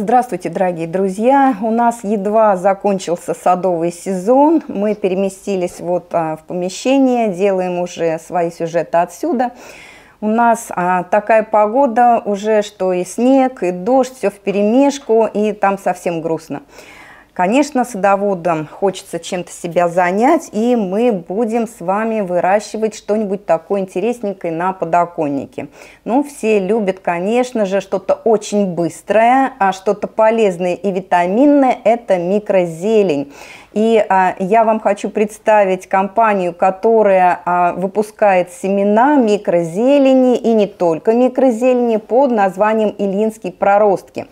Здравствуйте, дорогие друзья! У нас едва закончился садовый сезон. Мы переместились вот а, в помещение, делаем уже свои сюжеты отсюда. У нас а, такая погода уже, что и снег, и дождь, все в перемешку, и там совсем грустно. Конечно, садоводам хочется чем-то себя занять, и мы будем с вами выращивать что-нибудь такое интересненькое на подоконнике. Ну, все любят, конечно же, что-то очень быстрое, а что-то полезное и витаминное – это микрозелень. И а, я вам хочу представить компанию, которая а, выпускает семена микрозелени и не только микрозелени под названием Ильинские проростки.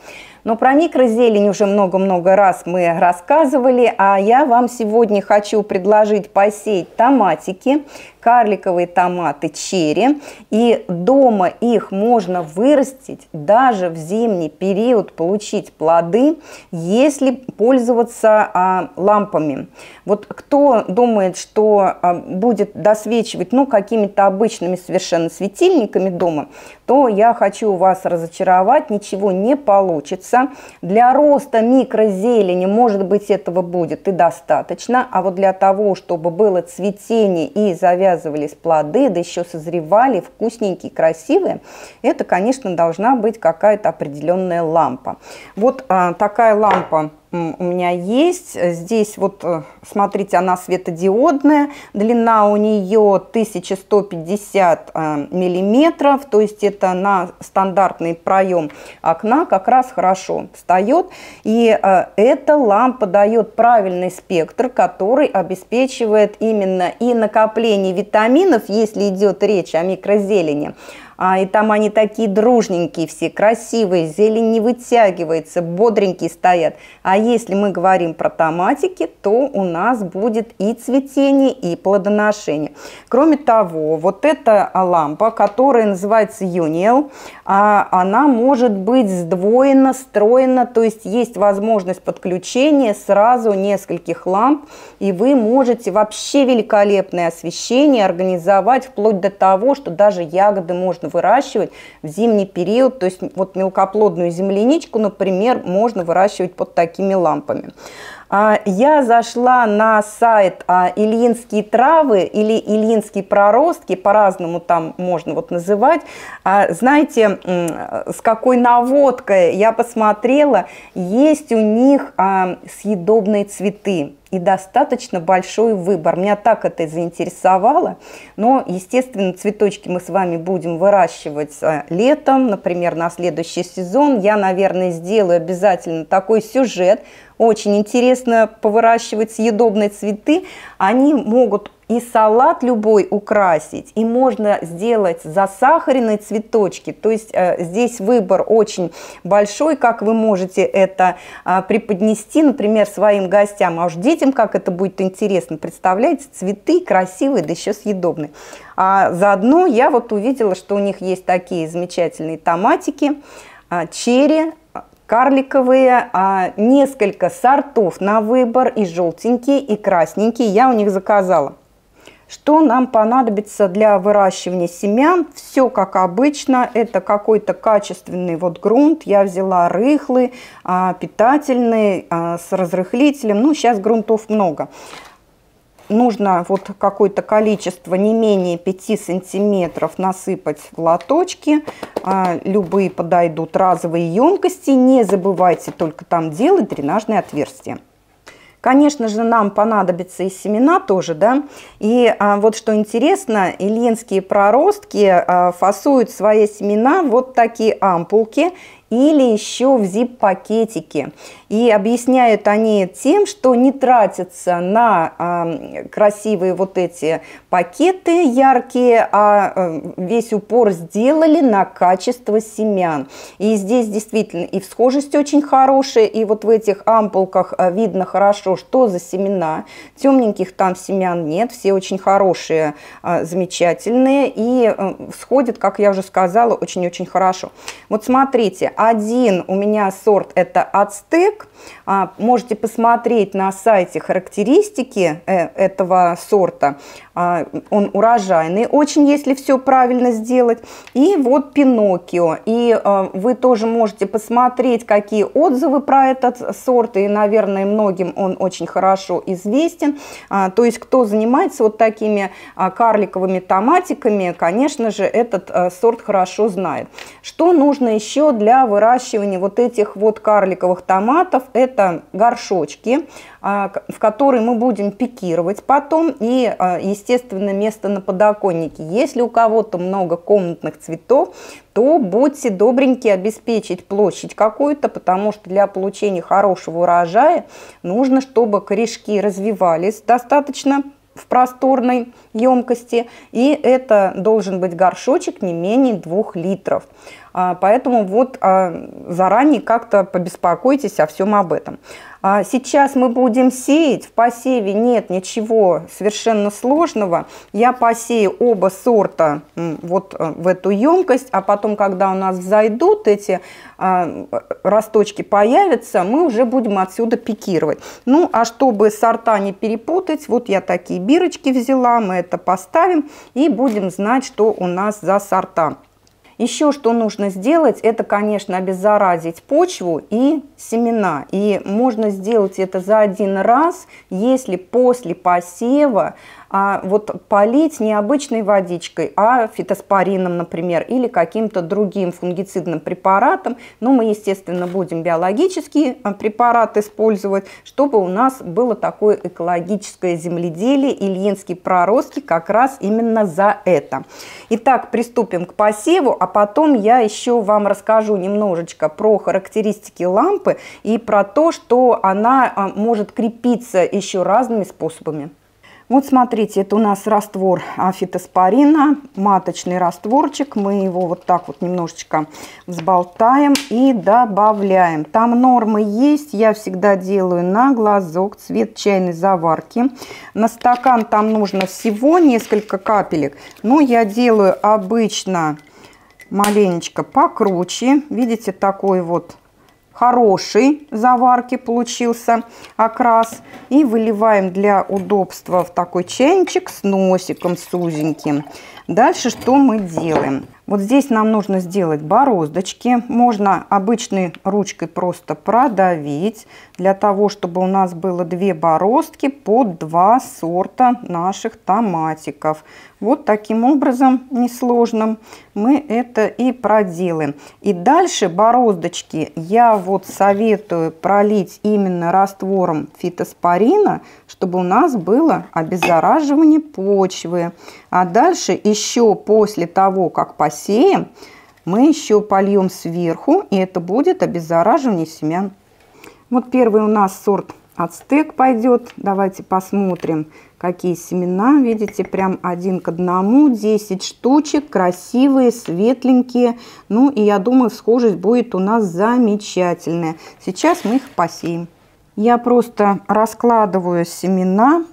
Но про микрозелень уже много-много раз мы рассказывали, а я вам сегодня хочу предложить посеять томатики, карликовые томаты черри. И дома их можно вырастить даже в зимний период, получить плоды, если пользоваться а, лампами. Вот кто думает, что а, будет досвечивать ну, какими-то обычными совершенно светильниками дома, то я хочу вас разочаровать, ничего не получится. Для роста микрозелени, может быть, этого будет и достаточно, а вот для того, чтобы было цветение и завязывание завязывались плоды, да еще созревали, вкусненькие, красивые, это, конечно, должна быть какая-то определенная лампа. Вот а, такая лампа у меня есть. Здесь вот, э, смотрите, она светодиодная. Длина у нее 1150 э, миллиметров. То есть это на стандартный проем окна как раз хорошо встает. И э, эта лампа дает правильный спектр, который обеспечивает именно и накопление витаминов, если идет речь о микрозелени, а, и там они такие дружненькие все, красивые, зелень не вытягивается, бодренькие стоят. А если мы говорим про томатики, то у нас будет и цветение, и плодоношение. Кроме того, вот эта лампа, которая называется Uniel, а, она может быть сдвоена, строена, то есть есть возможность подключения сразу нескольких ламп, и вы можете вообще великолепное освещение организовать вплоть до того, что даже ягоды можно можно выращивать в зимний период. То есть вот мелкоплодную земляничку, например, можно выращивать под такими лампами. А, я зашла на сайт а, Ильинские травы или Ильинские проростки, по-разному там можно вот называть. А, знаете, с какой наводкой я посмотрела, есть у них съедобные цветы и достаточно большой выбор. Меня так это заинтересовало. Но, естественно, цветочки мы с вами будем выращивать летом, например, на следующий сезон. Я, наверное, сделаю обязательно такой сюжет очень интересно повыращивать съедобные цветы. Они могут и салат любой украсить, и можно сделать засахаренные цветочки. То есть э, здесь выбор очень большой, как вы можете это э, преподнести, например, своим гостям. А уж детям как это будет интересно. Представляете, цветы красивые, да еще съедобные. А заодно я вот увидела, что у них есть такие замечательные томатики, э, черри, карликовые, а, несколько сортов на выбор, и желтенькие, и красненькие. Я у них заказала. Что нам понадобится для выращивания семян? Все как обычно. Это какой-то качественный вот грунт. Я взяла рыхлый, а, питательный, а, с разрыхлителем. Ну, сейчас грунтов много нужно вот какое-то количество не менее 5 сантиметров насыпать в лоточки. А, любые подойдут разовые емкости. Не забывайте только там делать дренажные отверстия. Конечно же, нам понадобятся и семена тоже, да. И а, вот что интересно, ильинские проростки а, фасуют свои семена вот такие ампулки или еще в zip-пакетике. И объясняют они тем, что не тратятся на э, красивые вот эти пакеты яркие, а э, весь упор сделали на качество семян. И здесь действительно и всхожесть очень хорошая, и вот в этих ампулках э, видно хорошо, что за семена. Темненьких там семян нет, все очень хорошие, э, замечательные и всходят, как я уже сказала, очень-очень хорошо. Вот смотрите, один у меня сорт это ацтек. А, можете посмотреть на сайте характеристики э, этого сорта. А, он урожайный очень, если все правильно сделать. И вот Пиноккио. И а, вы тоже можете посмотреть, какие отзывы про этот сорт. И, наверное, многим он очень хорошо известен. То есть, кто занимается вот такими карликовыми томатиками, конечно же, этот сорт хорошо знает. Что нужно еще для выращивания вот этих вот карликовых томатов? Это горшочки. А, в который мы будем пикировать потом, и, а, естественно, место на подоконнике. Если у кого-то много комнатных цветов, то будьте добренькие обеспечить площадь какую-то, потому что для получения хорошего урожая нужно, чтобы корешки развивались достаточно в просторной емкости, и это должен быть горшочек не менее двух литров. А, поэтому вот заранее как-то побеспокойтесь о всем об этом. А сейчас мы будем сеять. В посеве нет ничего совершенно сложного. Я посею оба сорта вот э, в эту емкость, а потом, когда у нас взойдут эти а, росточки появятся, мы уже будем отсюда пикировать. Ну, а чтобы сорта не перепутать, вот я такие бирочки взяла, мы это поставим и будем знать, что у нас за сорта. Еще что нужно сделать, это, конечно, обеззаразить почву и семена. И можно сделать это за один раз, если после посева а вот полить не обычной водичкой, а фитоспорином, например, или каким-то другим фунгицидным препаратом. Но мы, естественно, будем биологические а, препараты использовать, чтобы у нас было такое экологическое земледелие. Ильинские проростки как раз именно за это. Итак, приступим к посеву, а потом я еще вам расскажу немножечко про характеристики лампы и про то, что она а, может крепиться еще разными способами. Вот смотрите, это у нас раствор фитоспорина, маточный растворчик. Мы его вот так вот немножечко взболтаем и добавляем. Там нормы есть, я всегда делаю на глазок, цвет чайной заварки. На стакан там нужно всего несколько капелек, но я делаю обычно маленечко покруче. Видите, такой вот хороший заварки получился окрас. И выливаем для удобства в такой чайничек с носиком, с узеньким. Дальше что мы делаем? Вот здесь нам нужно сделать бороздочки. Можно обычной ручкой просто продавить, для того, чтобы у нас было две бороздки под два сорта наших томатиков. Вот таким образом, несложным, мы это и проделаем. И дальше бороздочки я вот советую пролить именно раствором фитоспорина, чтобы у нас было обеззараживание почвы. А дальше еще после того, как посеем, мы еще польем сверху, и это будет обеззараживание семян. Вот первый у нас сорт ацтек пойдет. Давайте посмотрим, какие семена. Видите, прям один к одному. 10 штучек, красивые, светленькие. Ну и я думаю, схожесть будет у нас замечательная. Сейчас мы их посеем. Я просто раскладываю семена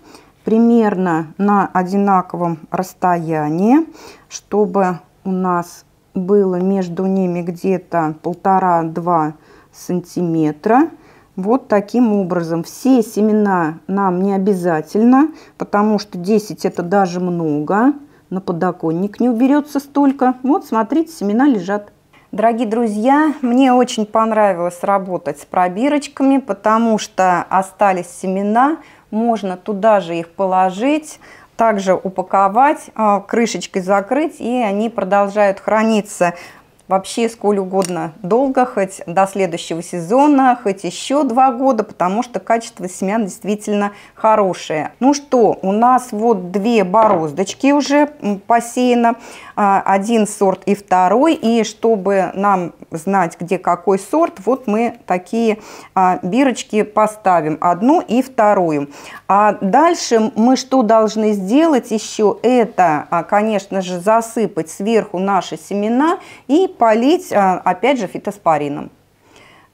примерно на одинаковом расстоянии, чтобы у нас было между ними где-то полтора-два сантиметра. Вот таким образом. Все семена нам не обязательно, потому что 10 это даже много. На подоконник не уберется столько. Вот, смотрите, семена лежат. Дорогие друзья, мне очень понравилось работать с пробирочками, потому что остались семена, можно туда же их положить, также упаковать, а, крышечкой закрыть, и они продолжают храниться вообще сколь угодно долго, хоть до следующего сезона, хоть еще два года, потому что качество семян действительно хорошее. Ну что, у нас вот две бороздочки уже посеяно, а, один сорт и второй, и чтобы нам знать, где какой сорт, вот мы такие а, бирочки поставим, одну и вторую. А дальше мы что должны сделать еще? Это, а, конечно же, засыпать сверху наши семена и полить, опять же, фитоспорином.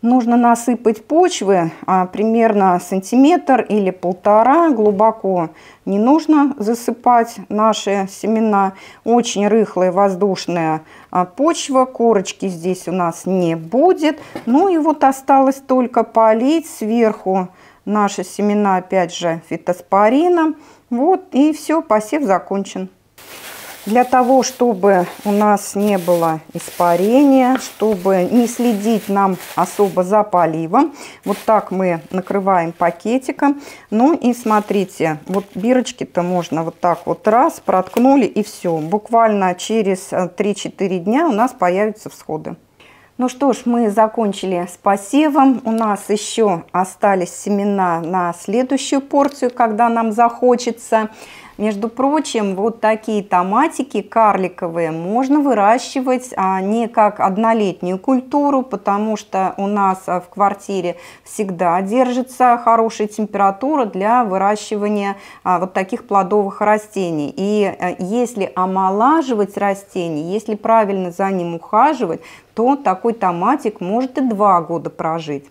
Нужно насыпать почвы а, примерно сантиметр или полтора. Глубоко не нужно засыпать наши семена. Очень рыхлая воздушная а, почва. Корочки здесь у нас не будет. Ну и вот осталось только полить сверху наши семена опять же фитоспорином. Вот и все, посев закончен. Для того, чтобы у нас не было испарения, чтобы не следить нам особо за поливом, вот так мы накрываем пакетиком. Ну и смотрите, вот бирочки-то можно вот так вот раз, проткнули и все. Буквально через 3-4 э, дня у нас появятся всходы. Ну что ж, мы закончили с посевом. У нас еще остались семена на следующую порцию, когда нам захочется. Между прочим, вот такие томатики карликовые можно выращивать а, не как однолетнюю культуру, потому что у нас а, в квартире всегда держится хорошая температура для выращивания а, вот таких плодовых растений. И если омолаживать растение, если правильно за ним ухаживать, то такой томатик может и два года прожить.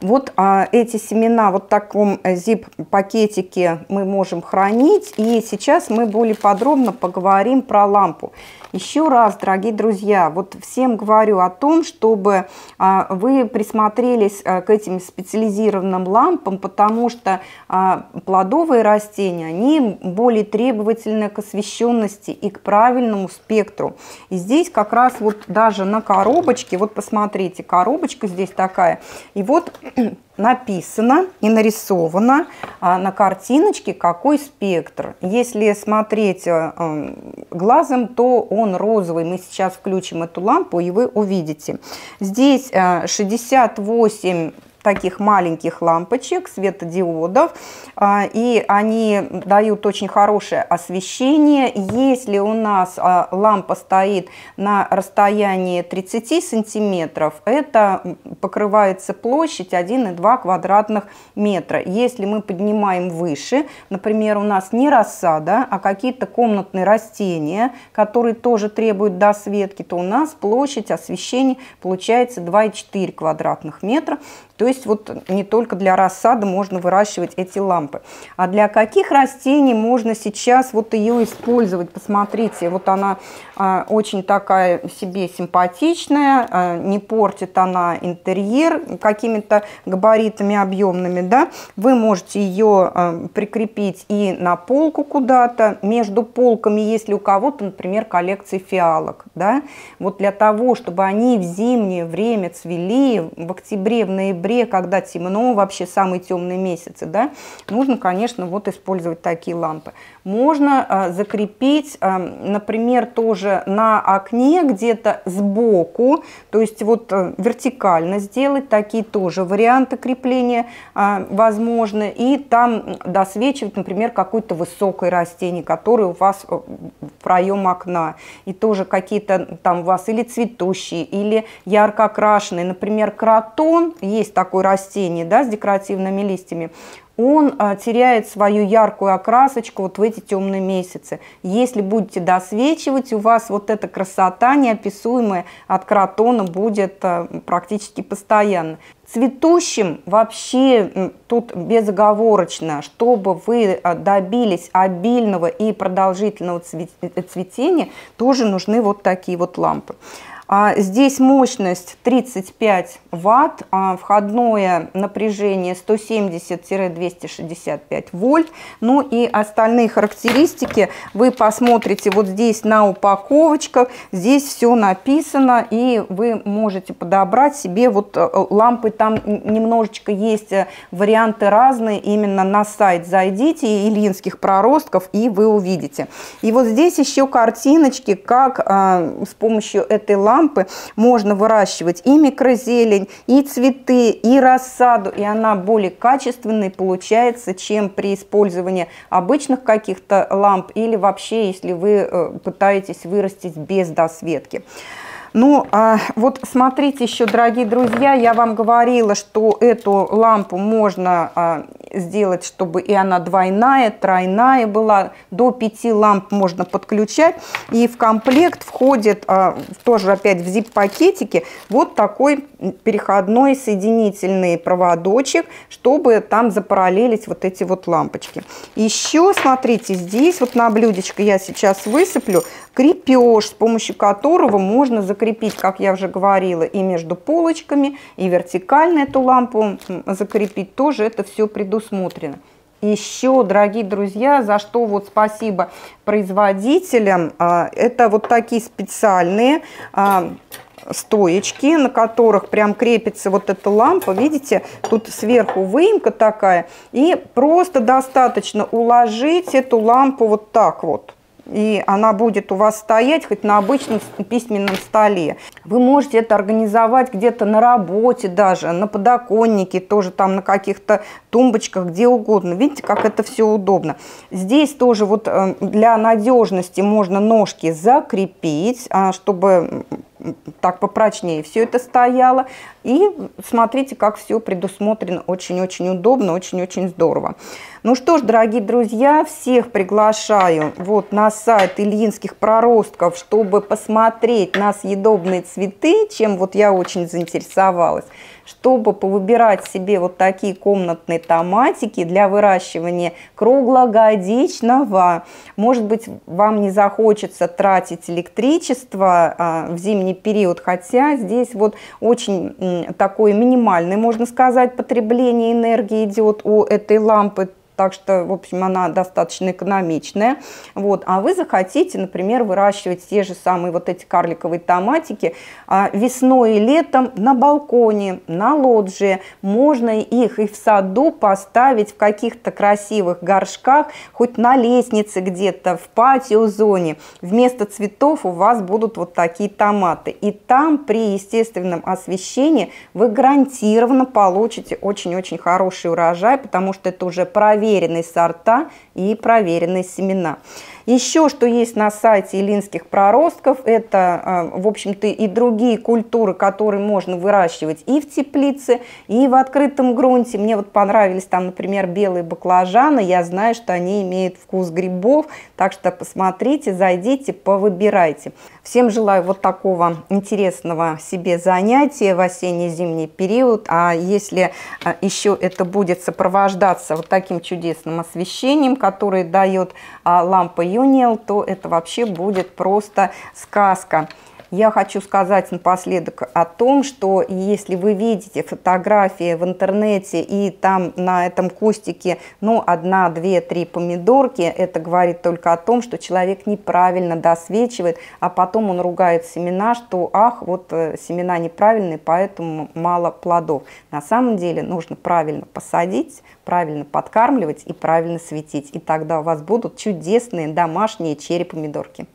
Вот а, эти семена вот в таком zip-пакетике э, мы можем хранить. И сейчас мы более подробно поговорим про лампу. Еще раз, дорогие друзья, вот всем говорю о том, чтобы а, вы присмотрелись а, к этим специализированным лампам, потому что а, плодовые растения, они более требовательны к освещенности и к правильному спектру. И здесь как раз вот даже на коробочке, вот посмотрите, коробочка здесь такая, и вот написано и нарисовано а, на картиночке, какой спектр. Если смотреть а, глазом, то он розовый. Мы сейчас включим эту лампу, и вы увидите. Здесь а, 68 таких маленьких лампочек, светодиодов, а, и они дают очень хорошее освещение. Если у нас а, лампа стоит на расстоянии 30 сантиметров, это покрывается площадь 1,2 квадратных метра. Если мы поднимаем выше, например, у нас не рассада, а какие-то комнатные растения, которые тоже требуют досветки, то у нас площадь освещения получается 2,4 квадратных метра. То есть вот не только для рассады можно выращивать эти лампы. А для каких растений можно сейчас вот ее использовать? Посмотрите, вот она а, очень такая себе симпатичная, а, не портит она интерьер какими-то габаритами объемными, да? Вы можете ее а, прикрепить и на полку куда-то, между полками, если у кого-то, например, коллекции фиалок, да? Вот для того, чтобы они в зимнее время цвели, в октябре, в ноябре, ноябре, когда темно, вообще самые темные месяцы, да, нужно, конечно, вот использовать такие лампы. Можно э, закрепить, э, например, тоже на окне где-то сбоку, то есть вот э, вертикально сделать, такие тоже варианты крепления э, возможны, и там досвечивать, например, какое-то высокое растение, которое у вас в проем окна, и тоже какие-то там у вас или цветущие, или ярко окрашенные, например, кротон, есть такое растение, да, с декоративными листьями, он а, теряет свою яркую окрасочку вот в эти темные месяцы. Если будете досвечивать, у вас вот эта красота неописуемая от кротона будет а, практически постоянно. Цветущим вообще тут безоговорочно, чтобы вы а, добились обильного и продолжительного цветения, тоже нужны вот такие вот лампы. А, здесь мощность 35 ватт, а, входное напряжение 170-265 вольт. Ну и остальные характеристики вы посмотрите вот здесь на упаковочках. Здесь все написано и вы можете подобрать себе вот э, лампы. Там немножечко есть э, варианты разные. Именно на сайт зайдите Ильинских проростков и вы увидите. И вот здесь еще картиночки, как а, с помощью этой лампы лампы можно выращивать и микрозелень, и цветы, и рассаду, и она более качественной получается, чем при использовании обычных каких-то ламп или вообще, если вы э, пытаетесь вырастить без досветки. Ну, а вот смотрите еще, дорогие друзья, я вам говорила, что эту лампу можно а, сделать, чтобы и она двойная, тройная была. До пяти ламп можно подключать. И в комплект входит, а, тоже опять в zip-пакетике, вот такой переходной соединительный проводочек, чтобы там запараллелить вот эти вот лампочки. Еще, смотрите, здесь вот на блюдечко я сейчас высыплю крепеж, с помощью которого можно закрепить, как я уже говорила, и между полочками, и вертикально эту лампу закрепить. Тоже это все предусмотрено. Еще, дорогие друзья, за что вот спасибо производителям, а, это вот такие специальные а, стоечки, на которых прям крепится вот эта лампа. Видите, тут сверху выемка такая. И просто достаточно уложить эту лампу вот так вот и она будет у вас стоять хоть на обычном письменном столе. Вы можете это организовать где-то на работе даже, на подоконнике, тоже там на каких-то тумбочках, где угодно. Видите, как это все удобно. Здесь тоже вот э, для надежности можно ножки закрепить, а, чтобы так попрочнее все это стояло. И смотрите, как все предусмотрено очень-очень удобно, очень-очень здорово. Ну что ж, дорогие друзья, всех приглашаю вот на сайт Ильинских проростков, чтобы посмотреть на съедобные цветы, чем вот я очень заинтересовалась чтобы повыбирать себе вот такие комнатные томатики для выращивания круглогодичного. Может быть, вам не захочется тратить электричество а, в зимний период, хотя здесь вот очень такое минимальное, можно сказать, потребление энергии идет у этой лампы так что, в общем, она достаточно экономичная. Вот. А вы захотите, например, выращивать те же самые вот эти карликовые томатики а, весной и летом на балконе, на лоджии. Можно их и в саду поставить в каких-то красивых горшках, хоть на лестнице где-то, в патио-зоне. Вместо цветов у вас будут вот такие томаты. И там при естественном освещении вы гарантированно получите очень-очень хороший урожай, потому что это уже проверено проверенные сорта и проверенные семена. Еще что есть на сайте Илинских проростков, это, а, в общем-то, и другие культуры, которые можно выращивать и в теплице, и в открытом грунте. Мне вот понравились там, например, белые баклажаны. Я знаю, что они имеют вкус грибов, так что посмотрите, зайдите, повыбирайте. Всем желаю вот такого интересного себе занятия в осенне-зимний период. А если а, еще это будет сопровождаться вот таким чудесным освещением, которое дает а, лампа Юниел, то это вообще будет просто сказка. Я хочу сказать напоследок о том, что если вы видите фотографии в интернете и там на этом кустике, ну, одна, две, три помидорки, это говорит только о том, что человек неправильно досвечивает, а потом он ругает семена, что, ах, вот э, семена неправильные, поэтому мало плодов. На самом деле нужно правильно посадить, правильно подкармливать и правильно светить. И тогда у вас будут чудесные домашние черри-помидорки.